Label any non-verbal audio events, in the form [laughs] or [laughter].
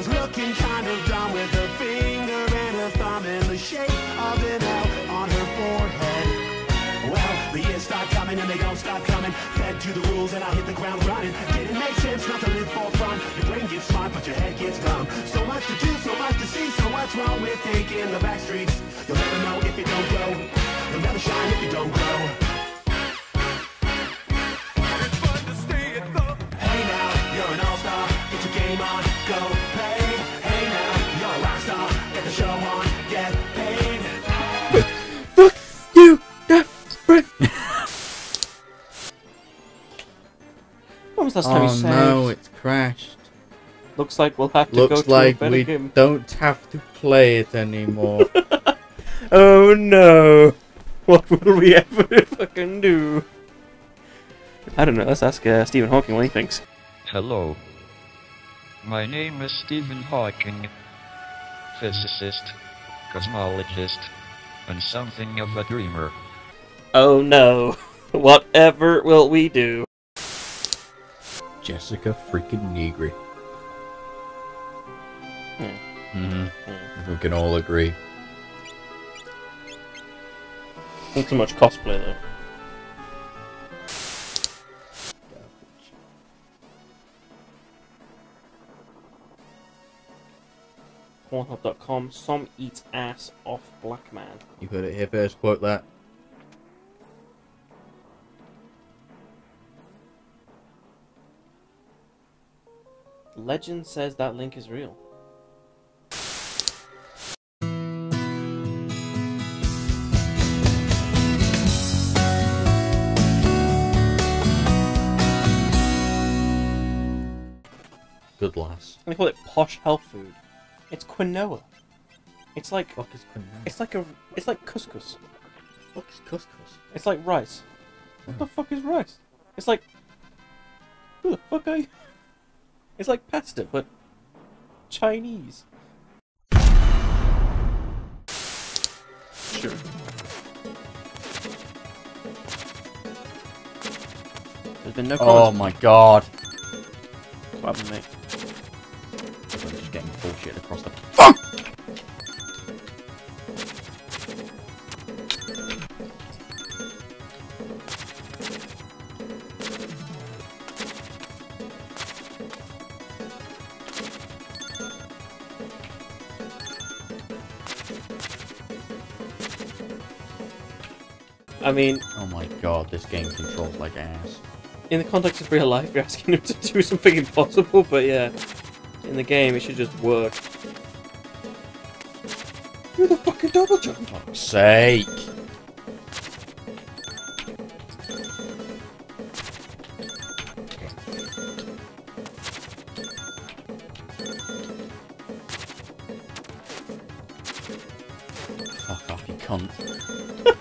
was looking kind of dumb with a finger and a thumb in the shape of an L on her forehead. Well, the years start coming and they don't stop coming. Fed to the rules and I hit the ground running. Didn't make sense not to live for fun. Your brain gets smart but your head gets dumb. So much to do, so much to see, so what's wrong with taking the back streets? You'll never know if you don't go. You'll never shine if you don't grow. When was the last time you Oh no, it's crashed. Looks like we'll have to go Looks to like a better we game. don't have to play it anymore. [laughs] Oh no! What will we ever [laughs] fucking do? I don't know. Let's ask uh, Stephen Hawking what he thinks. Hello. My name is Stephen Hawking, physicist, cosmologist, and something of a dreamer. Oh no! [laughs] Whatever will we do? Jessica freaking Nigri. Hmm. hmm We can all agree. Not so much cosplay though. Pornhub.com. Some eats ass off black man. You heard it here first. Quote that. Legend says that link is real. Good lass. They call it posh health food. It's quinoa. It's like Fuck is quinoa? it's like a it's like couscous. Fuck is couscous? It's like rice. What the oh. fuck is rice? It's like who the fuck are you? It's like pasta, but Chinese. Sure. There's been no Oh my god. What happened, mate? I mean, Oh my god, this game controls like ass. in the context of real life, you're asking him to do something impossible, but yeah, in the game, it should just work. Do the fucking double jump! For Fuck's sake. Fuck off, you cunt. [laughs]